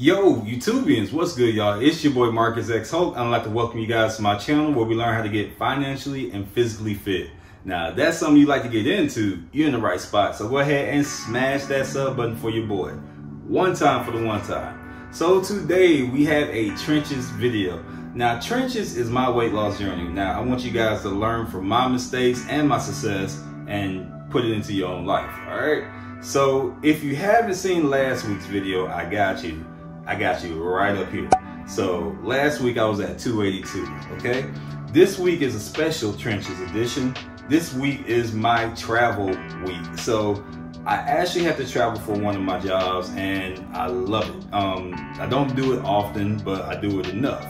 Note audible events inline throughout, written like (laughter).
Yo, YouTubians, what's good, y'all? It's your boy Marcus X Hope, and I'd like to welcome you guys to my channel where we learn how to get financially and physically fit. Now, that's something you like to get into, you're in the right spot. So go ahead and smash that sub button for your boy. One time for the one time. So today we have a trenches video. Now, trenches is my weight loss journey. Now, I want you guys to learn from my mistakes and my success and put it into your own life, all right? So if you haven't seen last week's video, I got you. I got you right up here. So last week I was at 282, okay? This week is a special Trenches edition. This week is my travel week. So I actually have to travel for one of my jobs and I love it. Um, I don't do it often, but I do it enough.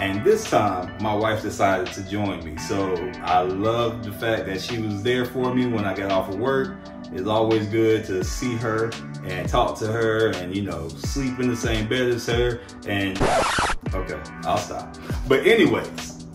And this time, my wife decided to join me. So I love the fact that she was there for me when I got off of work. It's always good to see her and talk to her and, you know, sleep in the same bed as her. And, okay, I'll stop. But anyways,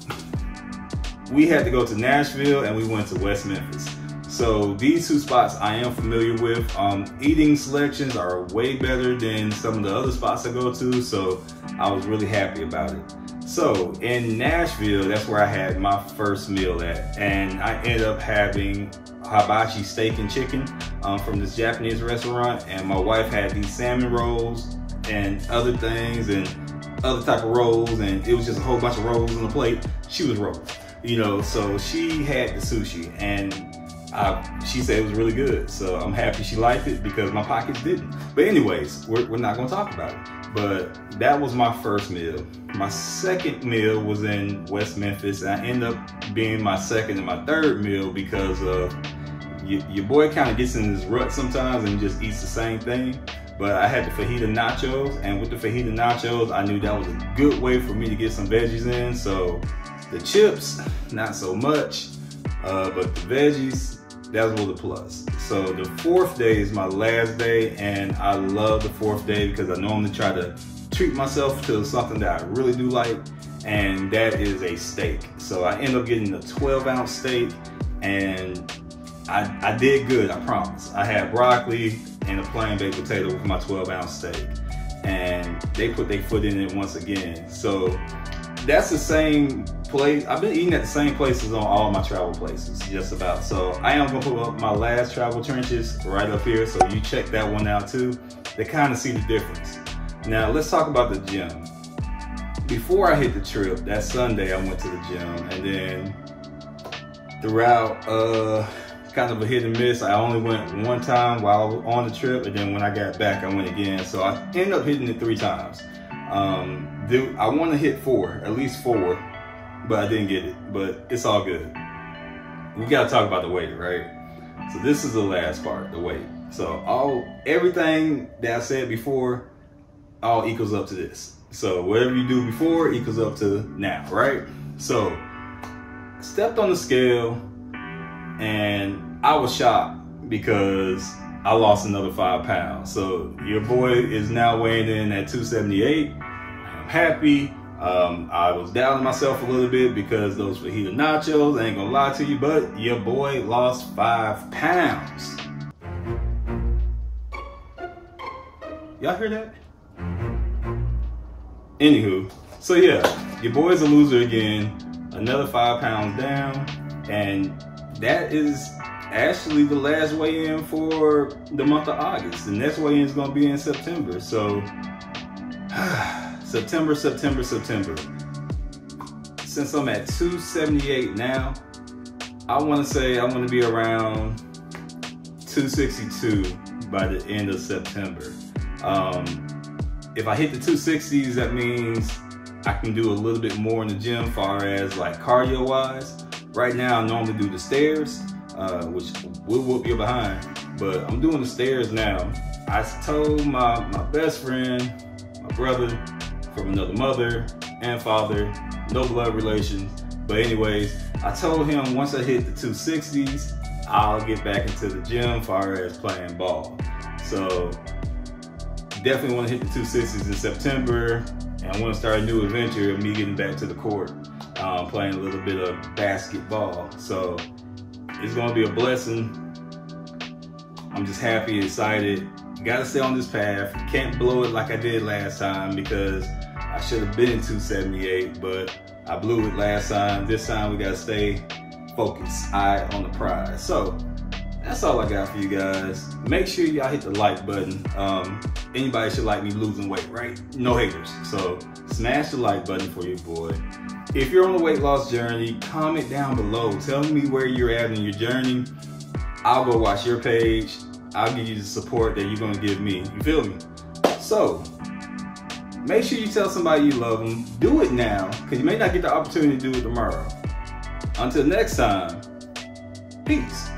we had to go to Nashville and we went to West Memphis. So these two spots I am familiar with. Um, eating selections are way better than some of the other spots I go to. So I was really happy about it. So in Nashville, that's where I had my first meal at. And I ended up having hibachi steak and chicken um, from this Japanese restaurant. And my wife had these salmon rolls and other things and other type of rolls. And it was just a whole bunch of rolls on the plate. She was rolling, you know, so she had the sushi and I, she said it was really good. So I'm happy she liked it because my pockets didn't. But anyways, we're, we're not gonna talk about it. But that was my first meal. My second meal was in West Memphis. And I ended up being my second and my third meal because of you, your boy kind of gets in this rut sometimes and just eats the same thing. But I had the fajita nachos, and with the fajita nachos, I knew that was a good way for me to get some veggies in. So the chips, not so much, uh, but the veggies, that was a plus. So the fourth day is my last day, and I love the fourth day because I normally try to treat myself to something that I really do like, and that is a steak. So I end up getting a 12 ounce steak, and I, I did good, I promise. I had broccoli and a plain baked potato with my 12 ounce steak, and they put their foot in it once again. So that's the same place. I've been eating at the same places on all my travel places, just about. So I am gonna put up my last travel trenches right up here. So you check that one out too. They kind of see the difference. Now let's talk about the gym. Before I hit the trip, that Sunday I went to the gym and then throughout uh, kind of a hit and miss. I only went one time while on the trip and then when I got back I went again. So I ended up hitting it three times. Um, I want to hit four, at least four, but I didn't get it. But it's all good. We gotta talk about the weight, right? So this is the last part, the weight. So all everything that I said before, all equals up to this. So whatever you do before equals up to now, right? So stepped on the scale and I was shocked because I lost another five pounds. So your boy is now weighing in at 278. I'm happy. Um, I was doubting myself a little bit because those fajita nachos, I ain't gonna lie to you, but your boy lost five pounds. Y'all hear that? Anywho, so yeah, your boy's a loser again, another five pounds down, and that is actually the last weigh-in for the month of August. The next weigh-in is gonna be in September. So (sighs) September, September, September. Since I'm at 278 now, I want to say I want to be around 262 by the end of September. Um, if I hit the 260s, that means I can do a little bit more in the gym far as like cardio wise. Right now, I normally do the stairs, uh, which will whoop you behind, but I'm doing the stairs now. I told my, my best friend, my brother, from another mother and father, no blood relations. But anyways, I told him once I hit the 260s, I'll get back into the gym far as playing ball. So definitely want to hit the 260s in September and I want to start a new adventure of me getting back to the court, um, playing a little bit of basketball. So it's to be a blessing. I'm just happy, excited, Gotta stay on this path. Can't blow it like I did last time because I should have been 278, but I blew it last time. This time we gotta stay focused, eye on the prize. So that's all I got for you guys. Make sure y'all hit the like button. Um, anybody should like me losing weight, right? No haters. So smash the like button for your boy. If you're on a weight loss journey, comment down below. Tell me where you're at in your journey. I'll go watch your page. I'll give you the support that you're gonna give me. You feel me? So, make sure you tell somebody you love them. Do it now, because you may not get the opportunity to do it tomorrow. Until next time, peace.